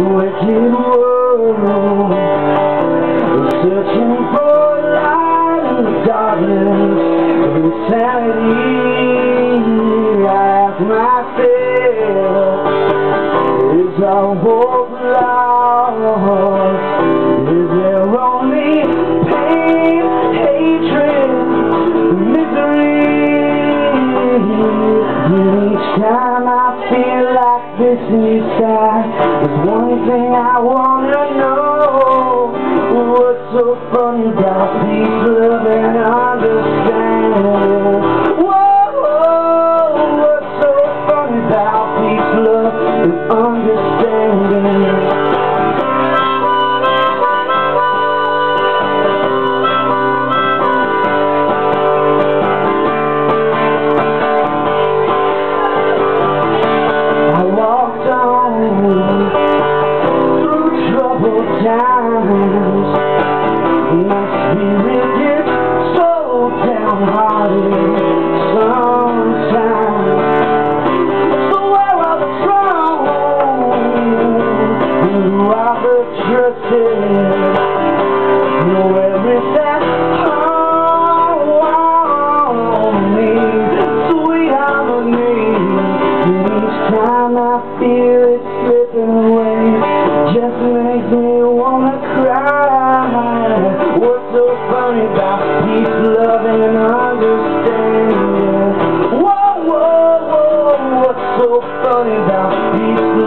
wicked world searching for a light in the darkness of insanity. I ask myself, is our hope lost? Is there only pain, hatred, misery? Each time I this inside, there's one thing I wanna know. What's so funny about peace, love, and understanding? Whoa, what's so funny about peace, love, and understanding?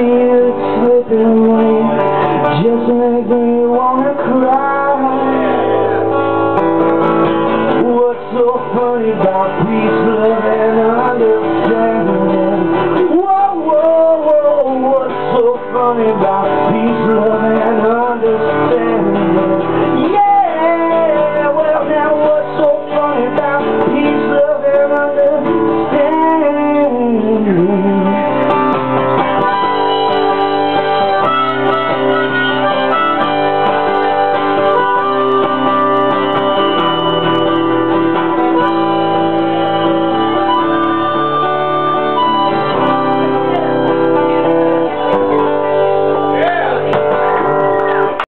feel slipping away Just like the